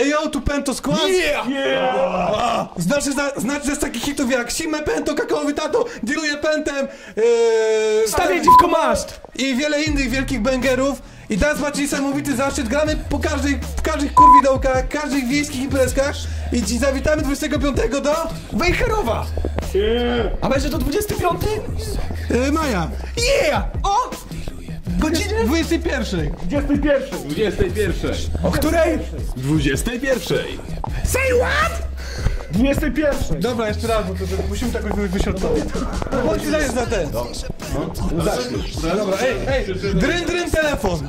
Ejo, tu Pento skład! Yeah! Znaczy, zna, znaczy z takich hitów jak Sime Pento, Kakaowy Tato, Dealuje Pentem, yy, Stawię dziwko maszt! i wiele innych wielkich bangerów. I teraz macie niesamowity zaszczyt, gramy po każdej, w każdych kurwidołkach, każdych wiejskich imprezkach i ci zawitamy 25 do Wejherowa! A będzie to 25? yy, maja. Yeah! O! Godziny? 21. 21. O której? 21. Say what? 21. Dobra, jeszcze raz, bo to, to musimy to jakoś wyśrodkować. Chodź, dajesz za ten. Dobra, ej, ej, dryn, dryn, telefon.